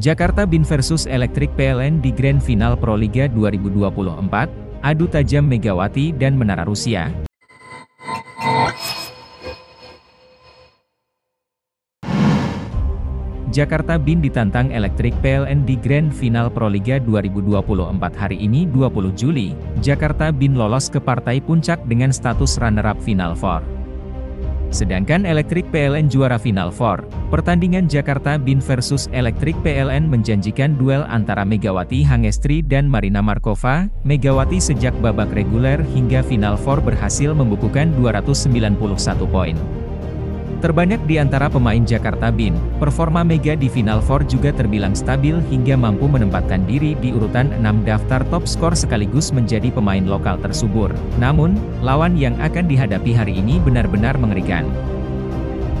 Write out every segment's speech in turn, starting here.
Jakarta Bin versus Elektrik PLN di Grand Final Proliga 2024, adu tajam Megawati dan Menara Rusia. Jakarta Bin ditantang Elektrik PLN di Grand Final Proliga 2024 hari ini 20 Juli, Jakarta Bin lolos ke partai puncak dengan status runner-up Final Four. Sedangkan Elektrik PLN juara Final Four, pertandingan Jakarta Bin versus Elektrik PLN menjanjikan duel antara Megawati Hangestri dan Marina Markova. Megawati sejak babak reguler hingga Final Four berhasil membukukan 291 poin. Terbanyak di antara pemain Jakarta Bin, performa Mega di Final Four juga terbilang stabil hingga mampu menempatkan diri di urutan 6 daftar top skor sekaligus menjadi pemain lokal tersubur. Namun, lawan yang akan dihadapi hari ini benar-benar mengerikan.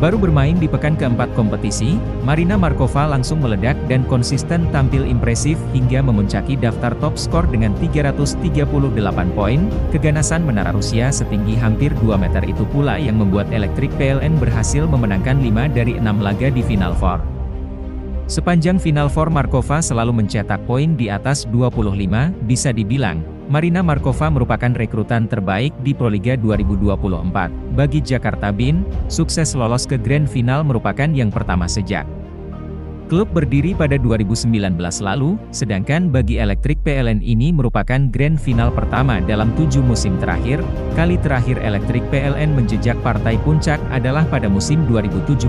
Baru bermain di pekan keempat kompetisi, Marina Markova langsung meledak dan konsisten tampil impresif hingga memuncaki daftar top skor dengan 338 poin. Keganasan menara Rusia setinggi hampir 2 meter itu pula yang membuat elektrik PLN berhasil memenangkan 5 dari 6 laga di Final Four. Sepanjang Final Four Markova selalu mencetak poin di atas 25, bisa dibilang, Marina Markova merupakan rekrutan terbaik di Proliga 2024. Bagi Jakarta Bin, sukses lolos ke Grand Final merupakan yang pertama sejak. Klub berdiri pada 2019 lalu, sedangkan bagi Elektrik PLN ini merupakan Grand Final pertama dalam tujuh musim terakhir, kali terakhir Elektrik PLN menjejak partai puncak adalah pada musim 2017.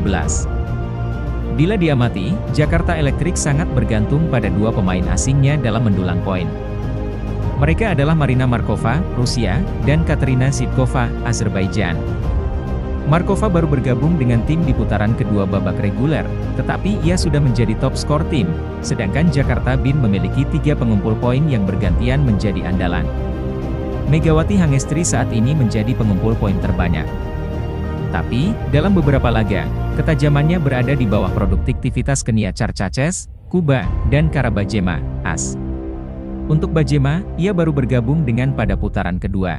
Bila diamati, Jakarta Elektrik sangat bergantung pada dua pemain asingnya dalam mendulang poin. Mereka adalah Marina Markova, Rusia, dan Katerina Sitkova, Azerbaijan. Markova baru bergabung dengan tim di putaran kedua babak reguler, tetapi ia sudah menjadi top skor tim, sedangkan Jakarta Bin memiliki tiga pengumpul poin yang bergantian menjadi andalan. Megawati Hangestri saat ini menjadi pengumpul poin terbanyak. Tapi, dalam beberapa laga, ketajamannya berada di bawah produktivitas Kenia Charcaces, Kuba, dan Karabajema, AS. Untuk Bajema, ia baru bergabung dengan pada putaran kedua.